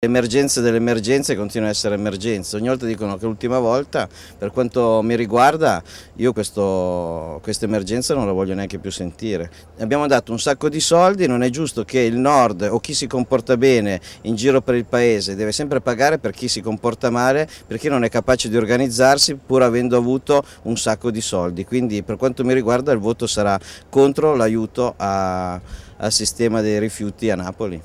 L'emergenza delle emergenze continua a essere emergenza, ogni volta dicono che l'ultima volta, per quanto mi riguarda, io questa emergenza non la voglio neanche più sentire. Abbiamo dato un sacco di soldi, non è giusto che il nord o chi si comporta bene in giro per il paese deve sempre pagare per chi si comporta male, per chi non è capace di organizzarsi pur avendo avuto un sacco di soldi. Quindi per quanto mi riguarda il voto sarà contro l'aiuto al sistema dei rifiuti a Napoli.